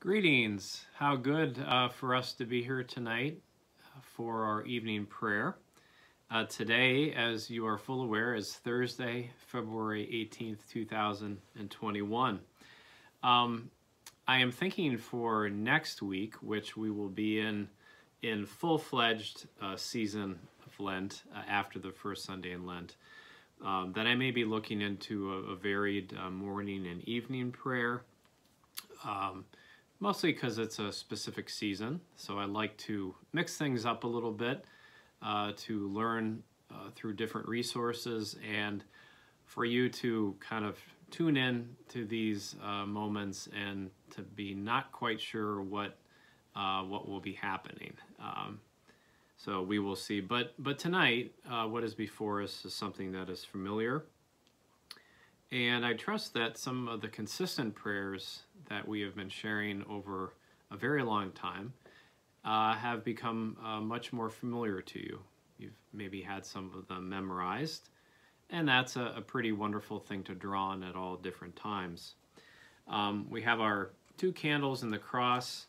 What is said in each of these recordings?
Greetings. How good uh, for us to be here tonight uh, for our evening prayer. Uh, today, as you are full aware, is Thursday, February 18th, 2021. Um, I am thinking for next week, which we will be in in full-fledged uh, season of Lent uh, after the first Sunday in Lent, um, that I may be looking into a, a varied uh, morning and evening prayer. Um, mostly because it's a specific season. So I like to mix things up a little bit uh, to learn uh, through different resources and for you to kind of tune in to these uh, moments and to be not quite sure what uh, what will be happening. Um, so we will see. But but tonight, uh, what is before us is something that is familiar. And I trust that some of the consistent prayers that we have been sharing over a very long time uh, have become uh, much more familiar to you. You've maybe had some of them memorized, and that's a, a pretty wonderful thing to draw on at all different times. Um, we have our two candles in the cross,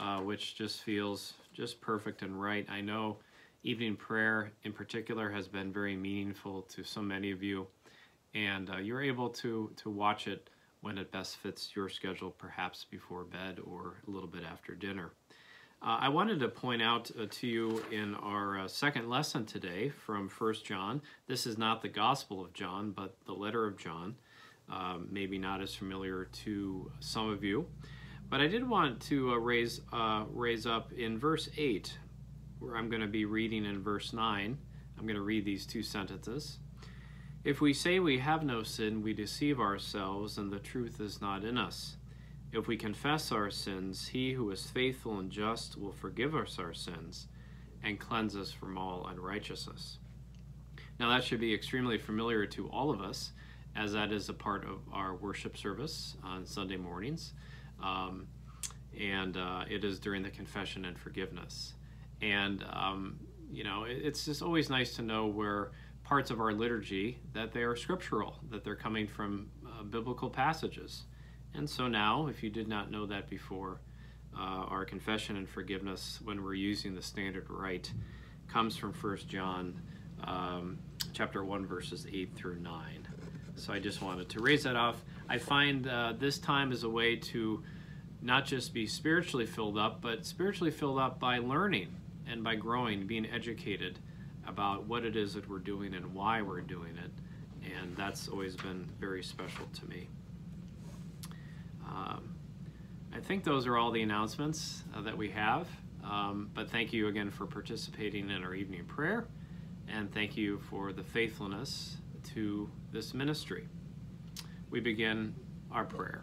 uh, which just feels just perfect and right. I know evening prayer in particular has been very meaningful to so many of you, and uh, you're able to, to watch it when it best fits your schedule, perhaps before bed or a little bit after dinner. Uh, I wanted to point out uh, to you in our uh, second lesson today from First John. This is not the Gospel of John, but the letter of John. Um, maybe not as familiar to some of you, but I did want to uh, raise uh, raise up in verse eight, where I'm going to be reading in verse nine. I'm going to read these two sentences. If we say we have no sin, we deceive ourselves, and the truth is not in us. If we confess our sins, he who is faithful and just will forgive us our sins and cleanse us from all unrighteousness. Now, that should be extremely familiar to all of us, as that is a part of our worship service on Sunday mornings. Um, and uh, it is during the confession and forgiveness. And, um, you know, it's just always nice to know where parts of our liturgy that they are scriptural, that they're coming from uh, biblical passages. And so now, if you did not know that before, uh, our confession and forgiveness, when we're using the standard rite, comes from 1 John um, chapter 1, verses 8 through 9. So I just wanted to raise that off. I find uh, this time is a way to not just be spiritually filled up, but spiritually filled up by learning and by growing, being educated about what it is that we're doing and why we're doing it. And that's always been very special to me. Um, I think those are all the announcements uh, that we have. Um, but thank you again for participating in our evening prayer. And thank you for the faithfulness to this ministry. We begin our prayer.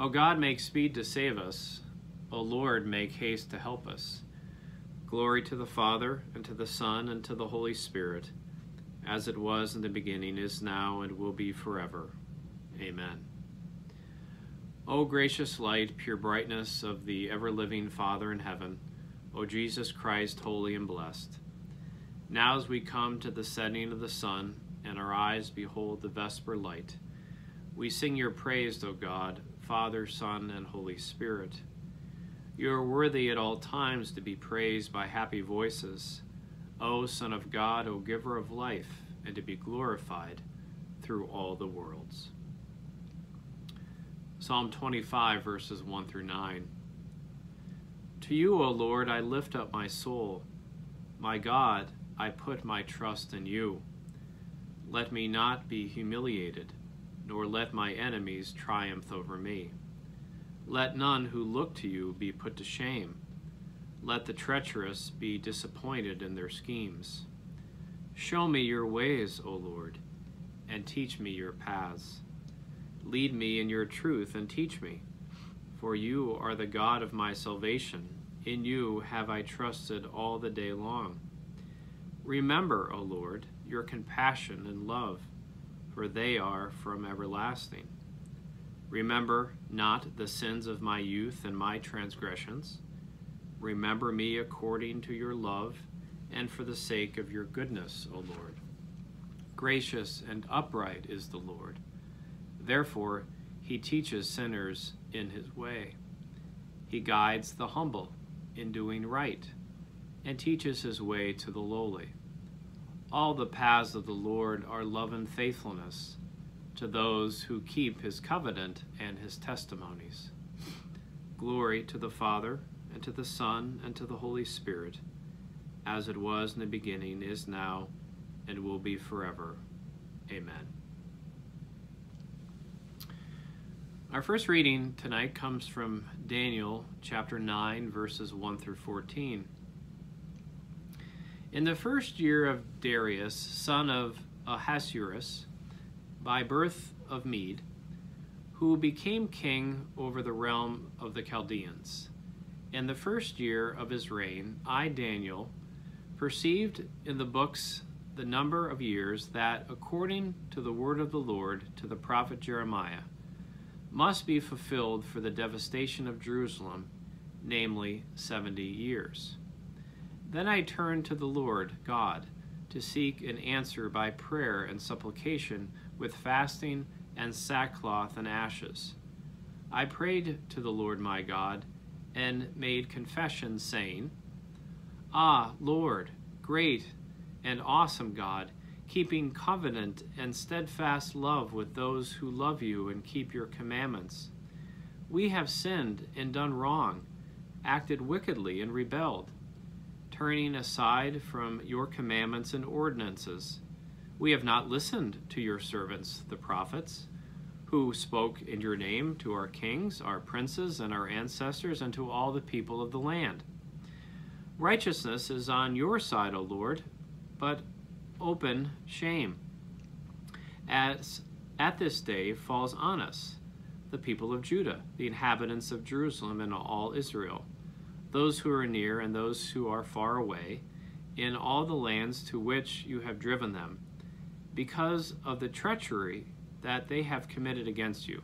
O God, make speed to save us. O Lord, make haste to help us. Glory to the Father, and to the Son, and to the Holy Spirit, as it was in the beginning, is now, and will be forever. Amen. O gracious light, pure brightness of the ever living Father in heaven, O Jesus Christ, holy and blessed. Now, as we come to the setting of the sun, and our eyes behold the vesper light, we sing your praise, O God Father, Son, and Holy Spirit. You are worthy at all times to be praised by happy voices, O Son of God, O Giver of life, and to be glorified through all the worlds. Psalm 25, verses 1 through 9. To you, O Lord, I lift up my soul. My God, I put my trust in you. Let me not be humiliated nor let my enemies triumph over me. Let none who look to you be put to shame. Let the treacherous be disappointed in their schemes. Show me your ways, O Lord, and teach me your paths. Lead me in your truth and teach me, for you are the God of my salvation. In you have I trusted all the day long. Remember, O Lord, your compassion and love for they are from everlasting. Remember not the sins of my youth and my transgressions. Remember me according to your love, and for the sake of your goodness, O Lord. Gracious and upright is the Lord. Therefore, he teaches sinners in his way. He guides the humble in doing right and teaches his way to the lowly. All the paths of the Lord are love and faithfulness to those who keep his covenant and his testimonies. Glory to the Father, and to the Son, and to the Holy Spirit, as it was in the beginning, is now, and will be forever. Amen. Our first reading tonight comes from Daniel chapter 9, verses 1 through 14. In the first year of Darius, son of Ahasuerus, by birth of Mede, who became king over the realm of the Chaldeans. In the first year of his reign, I, Daniel, perceived in the books the number of years that, according to the word of the Lord to the prophet Jeremiah, must be fulfilled for the devastation of Jerusalem, namely seventy years. Then I turned to the Lord God to seek an answer by prayer and supplication with fasting and sackcloth and ashes. I prayed to the Lord my God and made confession, saying, Ah, Lord, great and awesome God, keeping covenant and steadfast love with those who love you and keep your commandments. We have sinned and done wrong, acted wickedly and rebelled turning aside from your commandments and ordinances. We have not listened to your servants, the prophets, who spoke in your name to our kings, our princes, and our ancestors, and to all the people of the land. Righteousness is on your side, O Lord, but open shame. As at this day falls on us, the people of Judah, the inhabitants of Jerusalem, and all Israel those who are near and those who are far away, in all the lands to which you have driven them, because of the treachery that they have committed against you.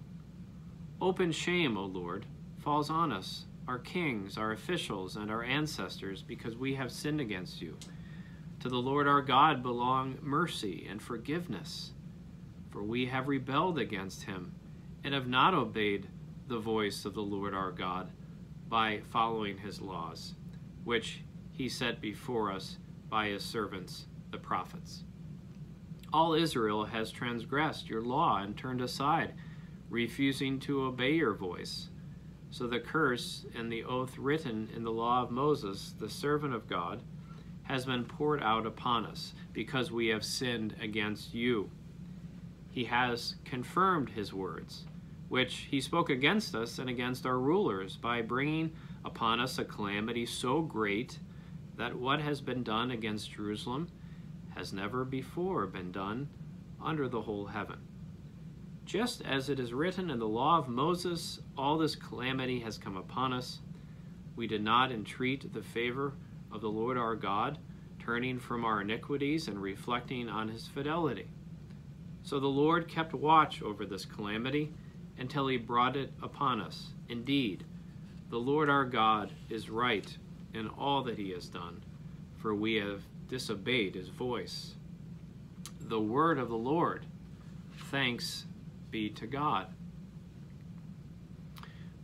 Open shame, O Lord, falls on us, our kings, our officials, and our ancestors, because we have sinned against you. To the Lord our God belong mercy and forgiveness, for we have rebelled against him and have not obeyed the voice of the Lord our God by following his laws, which he set before us by his servants, the prophets. All Israel has transgressed your law and turned aside, refusing to obey your voice. So the curse and the oath written in the law of Moses, the servant of God, has been poured out upon us, because we have sinned against you. He has confirmed his words which he spoke against us and against our rulers by bringing upon us a calamity so great that what has been done against Jerusalem has never before been done under the whole heaven. Just as it is written in the law of Moses, all this calamity has come upon us. We did not entreat the favor of the Lord our God, turning from our iniquities and reflecting on his fidelity. So the Lord kept watch over this calamity until he brought it upon us. Indeed, the Lord our God is right in all that he has done, for we have disobeyed his voice. The word of the Lord. Thanks be to God.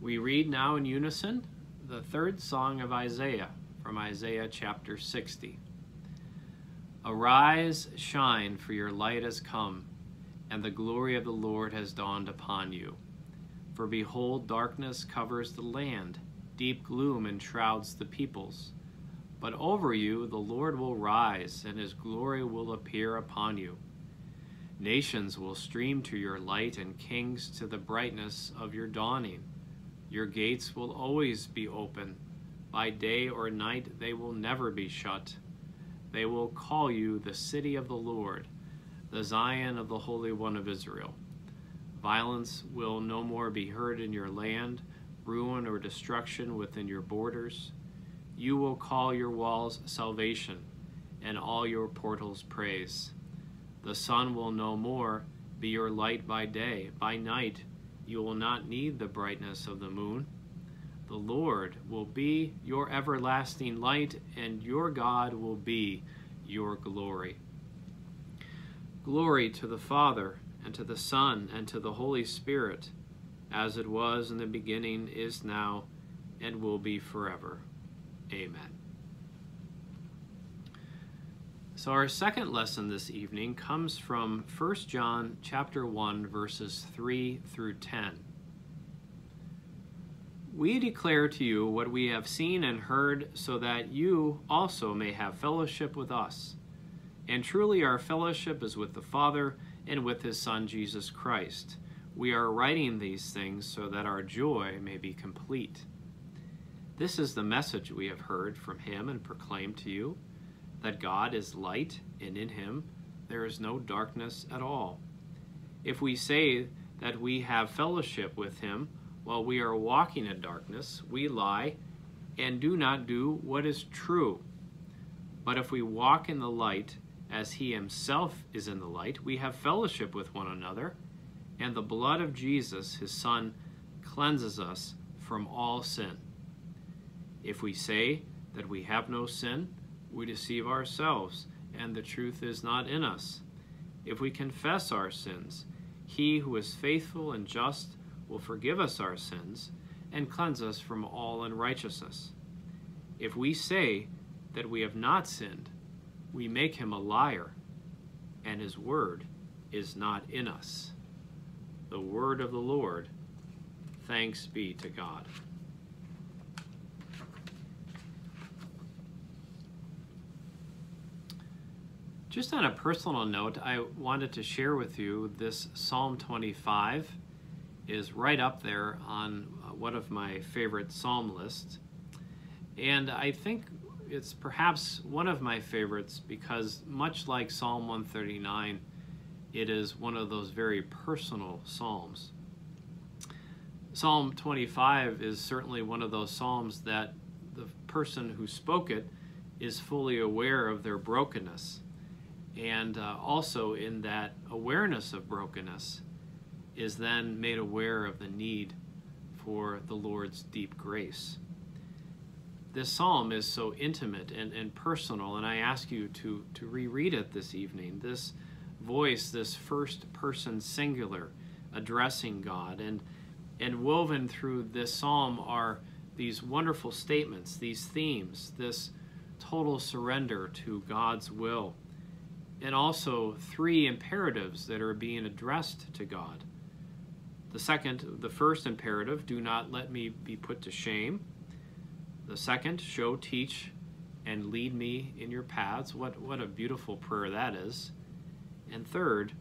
We read now in unison the third song of Isaiah from Isaiah chapter 60. Arise, shine, for your light has come, and the glory of the Lord has dawned upon you. For behold, darkness covers the land, deep gloom enshrouds the peoples. But over you the Lord will rise, and his glory will appear upon you. Nations will stream to your light, and kings to the brightness of your dawning. Your gates will always be open. By day or night they will never be shut. They will call you the city of the Lord, the Zion of the Holy One of Israel. Violence will no more be heard in your land, ruin or destruction within your borders. You will call your walls salvation, and all your portals praise. The sun will no more be your light by day. By night you will not need the brightness of the moon. The Lord will be your everlasting light, and your God will be your glory. Glory to the Father, and to the Son, and to the Holy Spirit, as it was in the beginning, is now, and will be forever. Amen. So our second lesson this evening comes from 1 John chapter 1 verses 3 through 10. We declare to you what we have seen and heard so that you also may have fellowship with us. And truly our fellowship is with the Father and with his son Jesus Christ. We are writing these things so that our joy may be complete. This is the message we have heard from him and proclaimed to you that God is light, and in him there is no darkness at all. If we say that we have fellowship with him while we are walking in darkness, we lie and do not do what is true. But if we walk in the light, as he himself is in the light, we have fellowship with one another, and the blood of Jesus, his Son, cleanses us from all sin. If we say that we have no sin, we deceive ourselves, and the truth is not in us. If we confess our sins, he who is faithful and just will forgive us our sins and cleanse us from all unrighteousness. If we say that we have not sinned, we make him a liar, and his word is not in us. The word of the Lord. Thanks be to God. Just on a personal note, I wanted to share with you this Psalm 25 is right up there on uh, one of my favorite psalm lists. And I think it's perhaps one of my favorites because, much like Psalm 139, it is one of those very personal psalms. Psalm 25 is certainly one of those psalms that the person who spoke it is fully aware of their brokenness and uh, also in that awareness of brokenness is then made aware of the need for the Lord's deep grace. This psalm is so intimate and, and personal, and I ask you to, to reread it this evening. This voice, this first person singular addressing God, and, and woven through this psalm are these wonderful statements, these themes, this total surrender to God's will and also three imperatives that are being addressed to God. The second, the first imperative, do not let me be put to shame. The second, show, teach, and lead me in your paths. What, what a beautiful prayer that is. And third,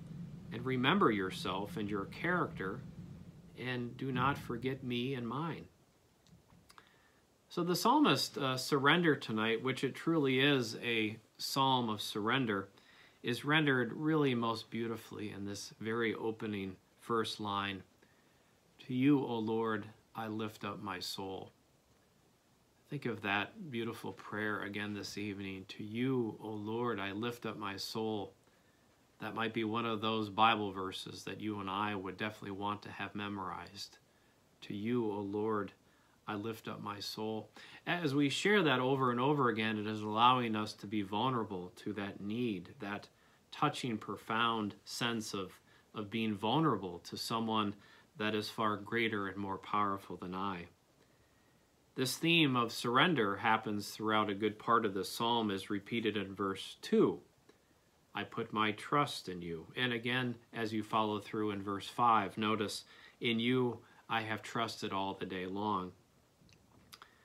and remember yourself and your character, and do not forget me and mine. So the psalmist uh, surrender tonight, which it truly is a psalm of surrender is rendered really most beautifully in this very opening first line To you, O Lord, I lift up my soul. Think of that beautiful prayer again this evening. To you, O Lord, I lift up my soul. That might be one of those Bible verses that you and I would definitely want to have memorized. To you, O Lord, I lift up my soul. As we share that over and over again, it is allowing us to be vulnerable to that need, that touching, profound sense of, of being vulnerable to someone that is far greater and more powerful than I. This theme of surrender happens throughout a good part of the psalm, is repeated in verse 2. I put my trust in you. And again, as you follow through in verse 5, notice, in you I have trusted all the day long.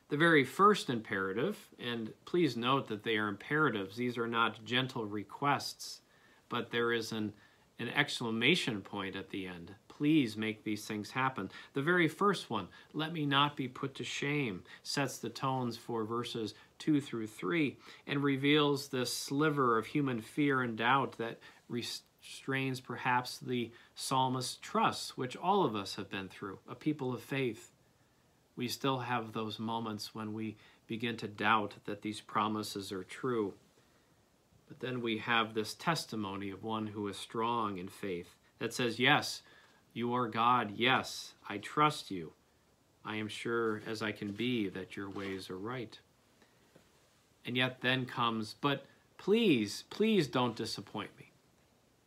The very first imperative, and please note that they are imperatives, these are not gentle requests, but there is an, an exclamation point at the end. Please make these things happen. The very first one, let me not be put to shame, sets the tones for verses 2 through 3 and reveals this sliver of human fear and doubt that restrains perhaps the psalmist's trust, which all of us have been through, a people of faith we still have those moments when we begin to doubt that these promises are true. But then we have this testimony of one who is strong in faith that says, Yes, you are God. Yes, I trust you. I am sure as I can be that your ways are right. And yet then comes, but please, please don't disappoint me.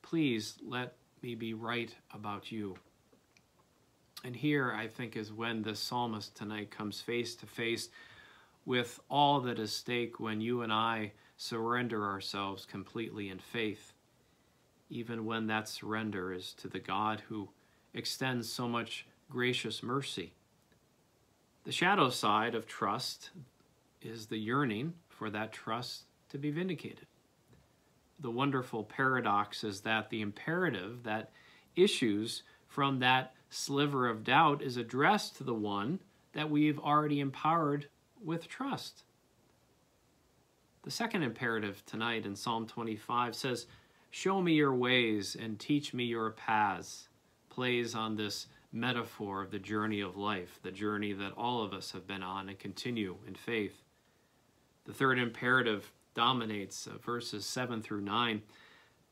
Please let me be right about you. And here, I think, is when the psalmist tonight comes face to face with all that is stake when you and I surrender ourselves completely in faith, even when that surrender is to the God who extends so much gracious mercy. The shadow side of trust is the yearning for that trust to be vindicated. The wonderful paradox is that the imperative that issues from that sliver of doubt is addressed to the one that we've already empowered with trust. The second imperative tonight in Psalm 25 says, Show me your ways and teach me your paths, plays on this metaphor of the journey of life, the journey that all of us have been on and continue in faith. The third imperative dominates uh, verses 7 through 9,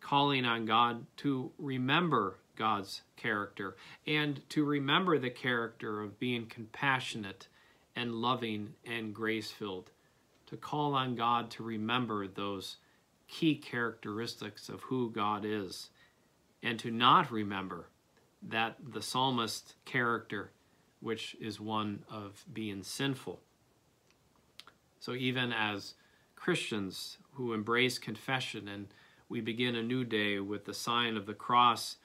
calling on God to remember God's character and to remember the character of being compassionate and loving and grace filled, to call on God to remember those key characteristics of who God is, and to not remember that the psalmist character, which is one of being sinful. So, even as Christians who embrace confession and we begin a new day with the sign of the cross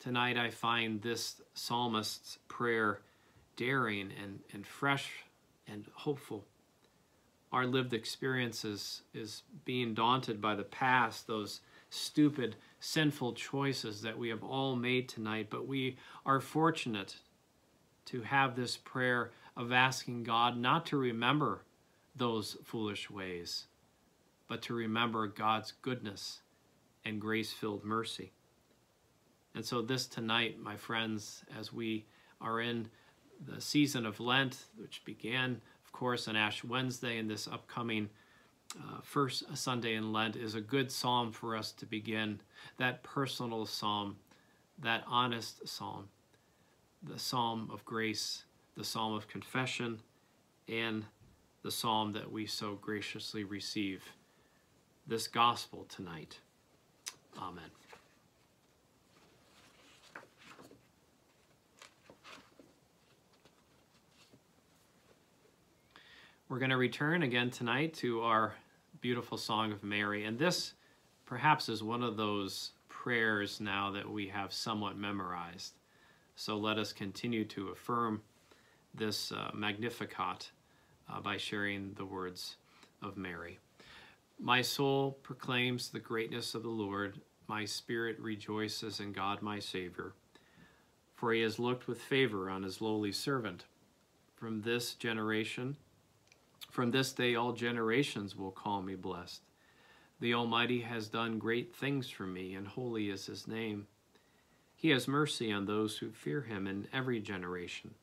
Tonight I find this psalmist's prayer daring and, and fresh and hopeful. Our lived experiences is being daunted by the past, those stupid, sinful choices that we have all made tonight, but we are fortunate to have this prayer of asking God not to remember those foolish ways, but to remember God's goodness and grace filled mercy. And so, this tonight, my friends, as we are in the season of Lent, which began, of course, on Ash Wednesday, and this upcoming uh, first Sunday in Lent, is a good psalm for us to begin. That personal psalm, that honest psalm, the psalm of grace, the psalm of confession, and the psalm that we so graciously receive this gospel tonight. Amen. We're going to return again tonight to our beautiful Song of Mary. And this perhaps is one of those prayers now that we have somewhat memorized. So let us continue to affirm this uh, Magnificat uh, by sharing the words of Mary. My soul proclaims the greatness of the Lord. My spirit rejoices in God my Savior, for he has looked with favor on his lowly servant. From this generation, from this day all generations will call me blessed. The Almighty has done great things for me, and holy is his name. He has mercy on those who fear him in every generation.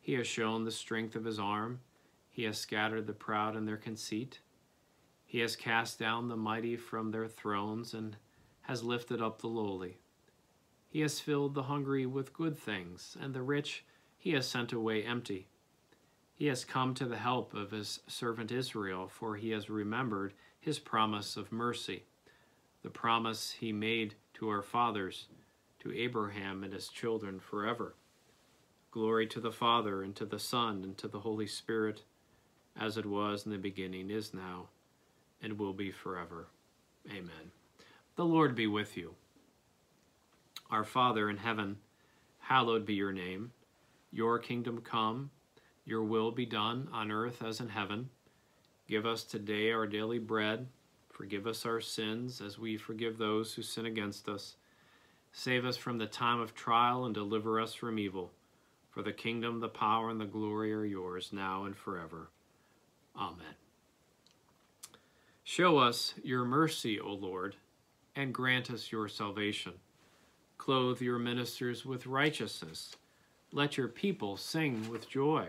He has shown the strength of his arm. He has scattered the proud in their conceit. He has cast down the mighty from their thrones and has lifted up the lowly. He has filled the hungry with good things, and the rich he has sent away empty. He has come to the help of his servant Israel, for he has remembered his promise of mercy, the promise he made to our fathers, to Abraham and his children forever. Glory to the Father, and to the Son, and to the Holy Spirit, as it was in the beginning, is now, and will be forever. Amen. The Lord be with you. Our Father in heaven, hallowed be your name. Your kingdom come your will be done on earth as in heaven. Give us today our daily bread. Forgive us our sins as we forgive those who sin against us. Save us from the time of trial and deliver us from evil. For the kingdom, the power, and the glory are yours now and forever. Amen. Show us your mercy, O Lord, and grant us your salvation. Clothe your ministers with righteousness. Let your people sing with joy.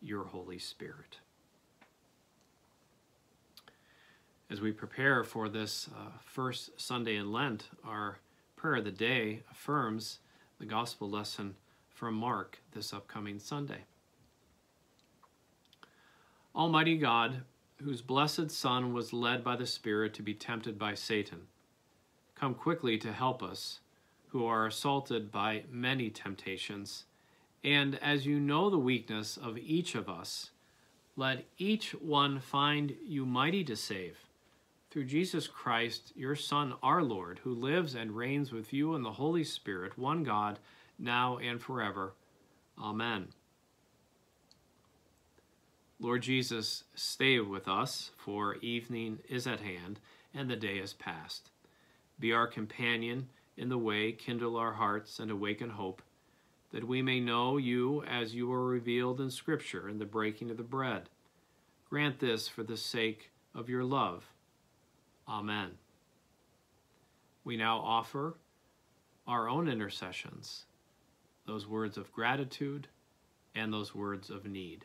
your Holy Spirit. As we prepare for this uh, first Sunday in Lent, our prayer of the day affirms the gospel lesson from Mark this upcoming Sunday. Almighty God, whose blessed Son was led by the Spirit to be tempted by Satan, come quickly to help us who are assaulted by many temptations. And as you know the weakness of each of us, let each one find you mighty to save. Through Jesus Christ, your Son, our Lord, who lives and reigns with you in the Holy Spirit, one God, now and forever. Amen. Lord Jesus, stay with us, for evening is at hand and the day is past. Be our companion in the way, kindle our hearts, and awaken hope, that we may know you as you are revealed in Scripture in the breaking of the bread. Grant this for the sake of your love. Amen. We now offer our own intercessions, those words of gratitude and those words of need.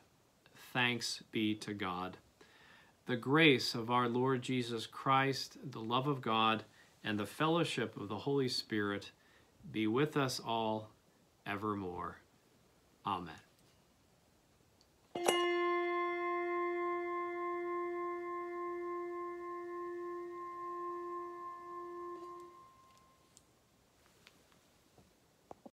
Thanks be to God. The grace of our Lord Jesus Christ, the love of God, and the fellowship of the Holy Spirit be with us all evermore. Amen.